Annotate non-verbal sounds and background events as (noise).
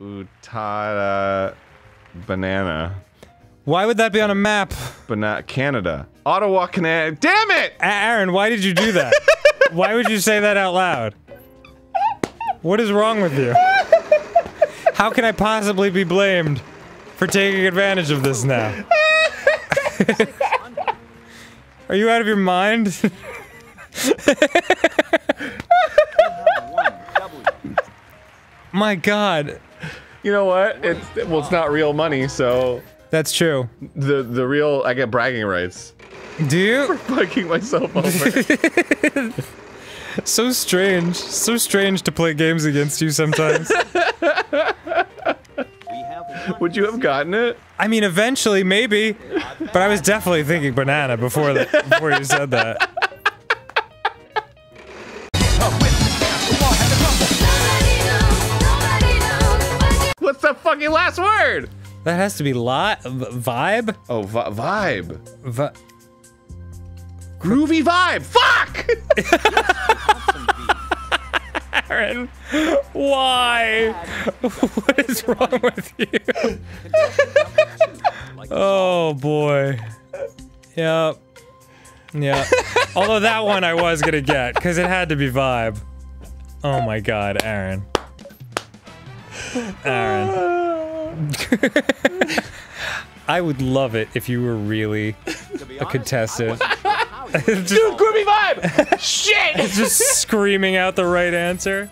Utada banana. Why would that be on a map? Banana Canada. Ottawa, Canada. Damn it! A- Arin, why did you do that? (laughs) why would you say that out loud? What is wrong with you? How can I possibly be blamed for taking advantage of this now? (laughs) Are you out of your mind? (laughs) My god. You know what? It's well, it's not real money, so That's true. the the real I get bragging rights. Do you? (laughs) Fucking myself over. (laughs) So strange. So strange to play games against you sometimes. (laughs) Would you have gotten it? I mean, eventually, maybe. But I was definitely thinking banana before that. Before you said that. What's the fucking last word? That has to be li- vibe. Oh, vi vibe. Vi- Groovy vibe. Fuck! Arin, why? What is wrong with you? oh boy. Yep. Yeah. Although that one I was gonna get because it had to be vibe. Oh my god, Arin. Arin. (laughs) I would love it if you were really a contestant. (laughs) Dude, groovy vibe. (laughs) Shit. Just screaming out the right answer.